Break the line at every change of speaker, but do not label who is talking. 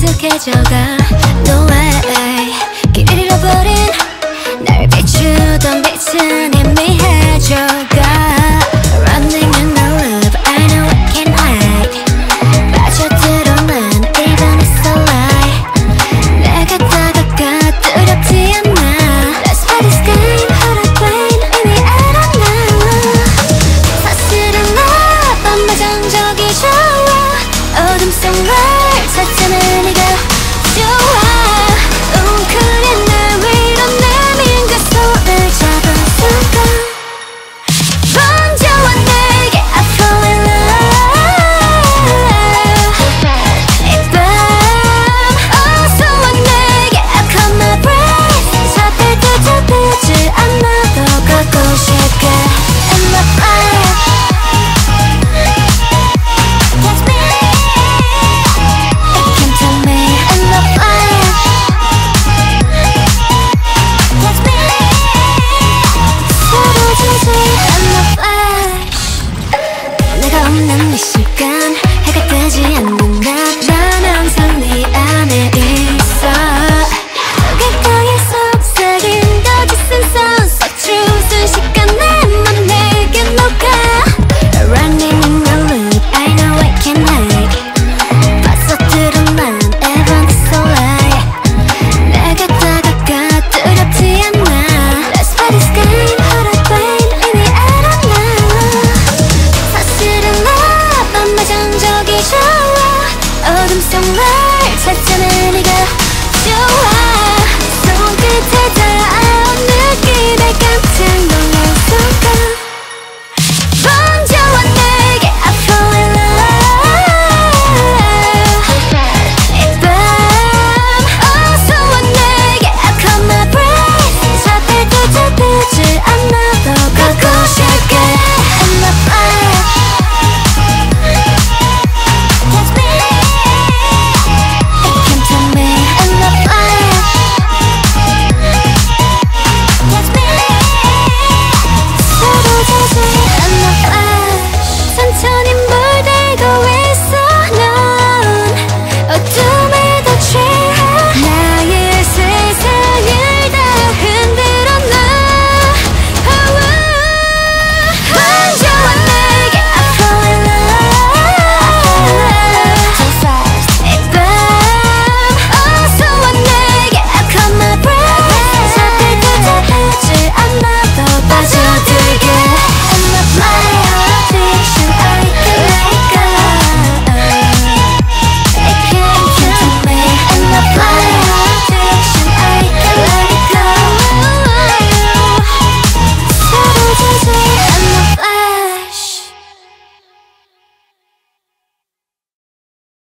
익숙해져가 너의 길을 잃어버린 날 비추던 빛은